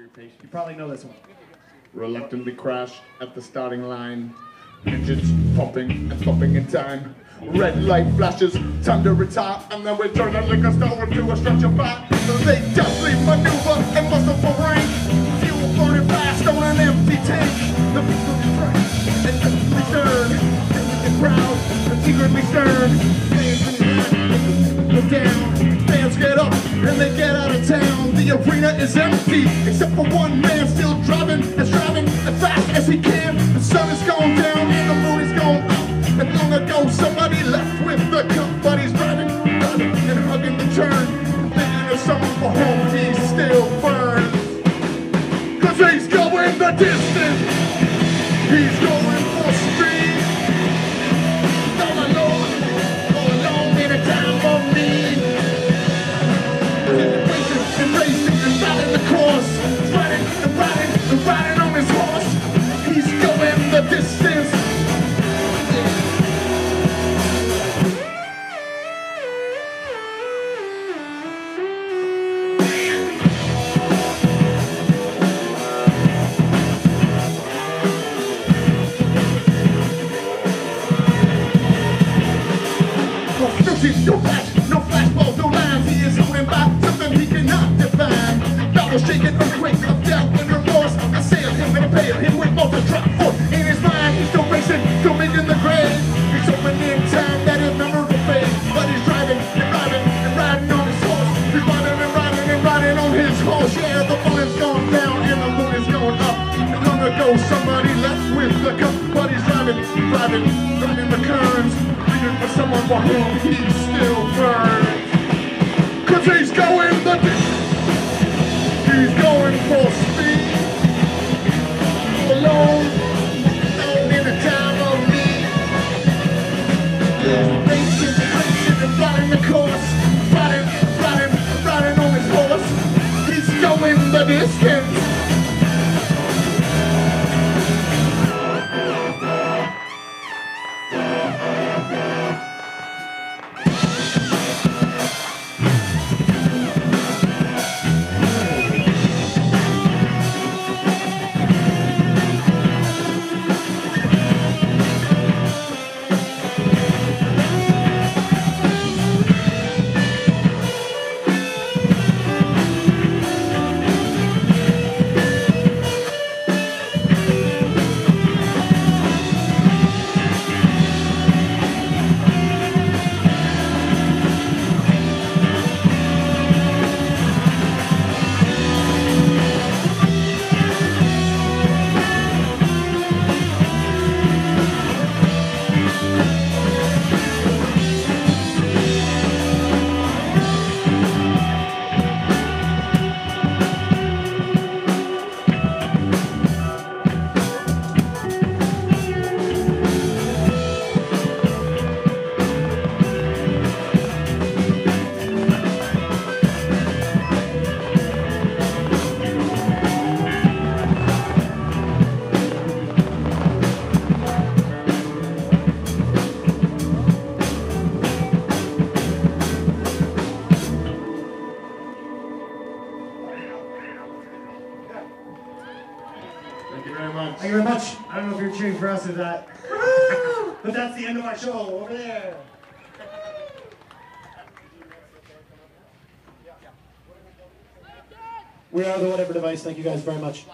for your patience. You probably know this one. Reluctantly crash at the starting line. Engines pumping and thumping in time. Red light flashes, time to retire, and then we turn the liquor store into a structure fire. So they deftly maneuver and muscle for rank. Fuel burning fast on an empty tank. The people frank and definitely stern. And proud and secretly stern. Fans go down, fans get up and they get out of town. The arena is empty except for one man still driving and driving as fast as he can. The sun is going down and the moon is going up. And long ago somebody left with the cup, but he's driving, driving and hugging the turn. Thinking of someone for whom he still burns. Cause he's going the distance. He's going Filters, no flash, no flashballs, no lines. He is holding by something he cannot define. Battle shaking earthquakes of doubt and remorse. Assail him and impale him with multi drop force. In his mind, he's still racing, still making the grade. He's hoping in time that his memory will. But he's driving and driving and riding on his horse. He's riding and riding and riding on his horse. Yeah, the moon is going down and the moon is going up. And long ago, somebody left with the cup. But he's driving, driving, running the curves. For someone for whom he still burns. Thank you very much. Thank you very much. I don't know if you're cheering for us or that. but that's the end of our show over there. We are the whatever device. Thank you guys very much.